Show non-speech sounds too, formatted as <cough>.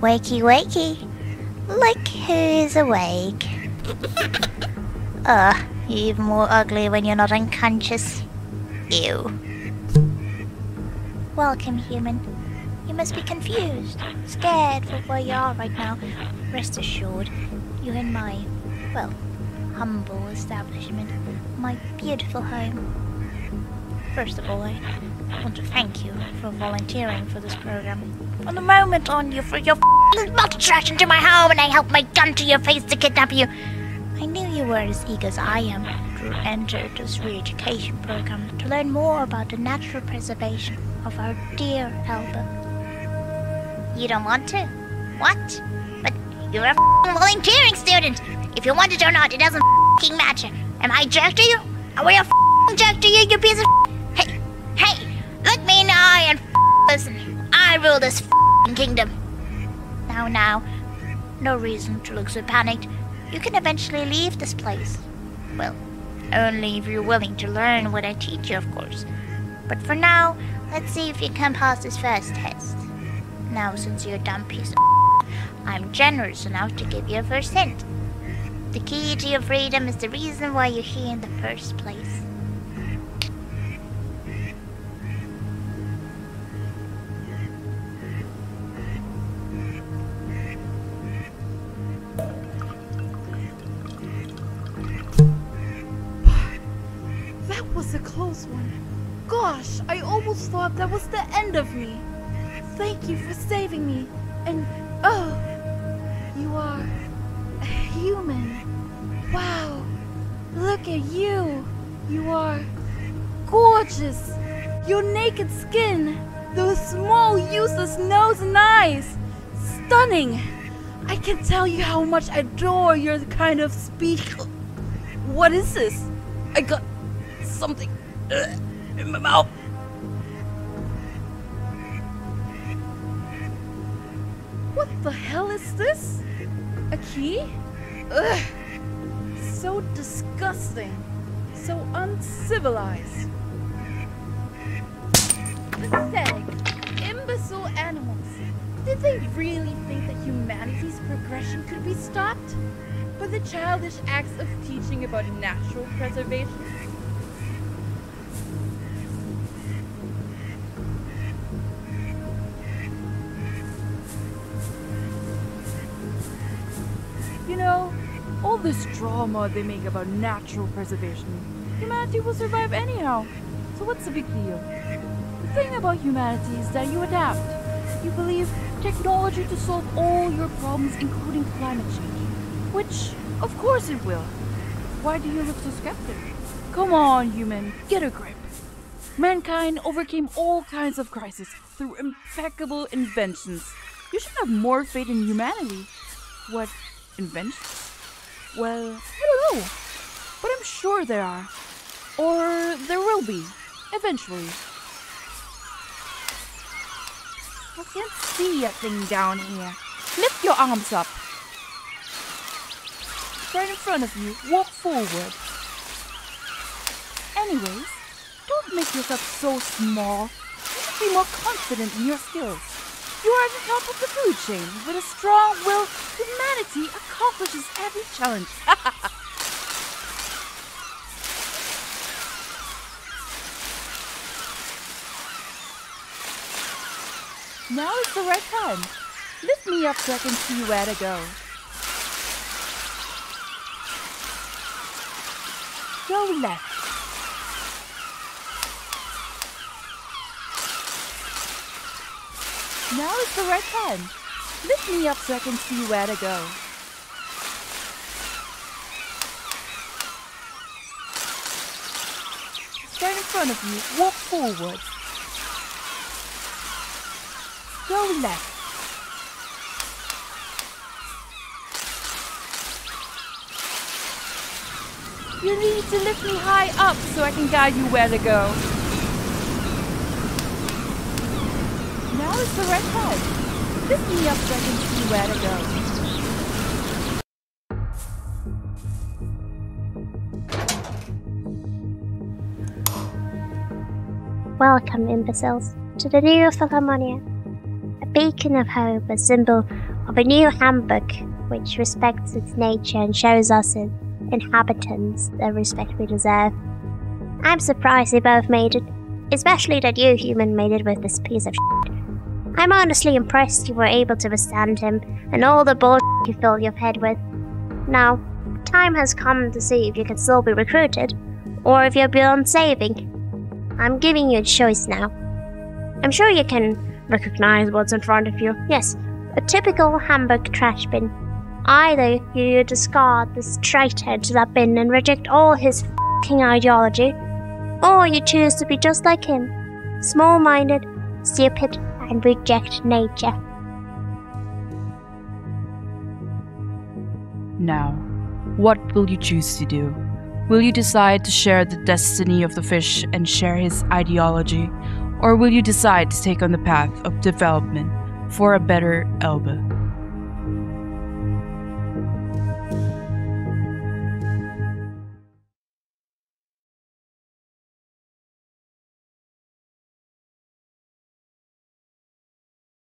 Wakey, wakey. Look who's awake. Ugh, you're even more ugly when you're not unconscious. Ew. Welcome, human. You must be confused, scared for where you are right now. Rest assured, you're in my, well, humble establishment, my beautiful home. First of all, I want to thank you for volunteering for this program. From the moment on you for your f***ing trash into my home and I held my gun to your face to kidnap you, I knew you were as eager as I am to enter this re-education program to learn more about the natural preservation of our dear Elbe. You don't want to? What? But you're a volunteering student! If you want it or not, it doesn't matter. Am I a jerk to you? Are we a jerk to you, you piece of Hey, hey, look me in the eye and listen. I rule this f***ing kingdom. Now, now, no reason to look so panicked. You can eventually leave this place. Well, only if you're willing to learn what I teach you, of course. But for now, let's see if you can pass this first test. Now, since you're a dumb piece of <laughs> I'm generous enough to give you a first hint. The key to your freedom is the reason why you're here in the first place. Was a close one. Gosh, I almost thought that was the end of me. Thank you for saving me. And oh, you are a human. Wow, look at you. You are gorgeous. Your naked skin, those small, useless nose and eyes. Stunning. I can tell you how much I adore your kind of speech. What is this? I got something uh, in my mouth. What the hell is this? A key? Ugh. So disgusting. So uncivilized. Pathetic. Imbecile animals. Did they really think that humanity's progression could be stopped? By the childish acts of teaching about natural preservation? This drama they make about natural preservation, humanity will survive anyhow. So what's the big deal? The thing about humanity is that you adapt. You believe technology to solve all your problems, including climate change. Which, of course it will. Why do you look so skeptical? Come on, human, get a grip. Mankind overcame all kinds of crises through impeccable inventions. You should have more faith in humanity. What inventions? Well, I don't know. But I'm sure there are. Or there will be. Eventually. I can't see a thing down here. Lift your arms up. Right in front of you, walk forward. Anyways, don't make yourself so small. You should be more confident in your skills. You are at the top of the food chain. With a strong will, humanity accomplishes every challenge. <laughs> now is the right time. Lift me up so I can see where to go. Go left. Now is the right time. Lift me up so I can see where to go. Right in front of you, walk forward. Go left. You need to lift me high up so I can guide you where to go. Now is the red time. Lift me up so I can see where to go. Welcome, imbeciles, to the New Philharmonia, a beacon of hope, a symbol of a new Hamburg which respects its nature and shows us its inhabitants the respect we deserve. I'm surprised they both made it, especially that you human made it with this piece of shit. I'm honestly impressed you were able to withstand him and all the bullshit you fill your head with. Now, time has come to see if you can still be recruited, or if you're beyond saving. I'm giving you a choice now. I'm sure you can recognize what's in front of you. Yes, a typical Hamburg trash bin. Either you discard this traitor to that bin and reject all his fing ideology, or you choose to be just like him, small minded, stupid, and reject nature. Now, what will you choose to do? Will you decide to share the destiny of the fish and share his ideology? Or will you decide to take on the path of development for a better Elbe?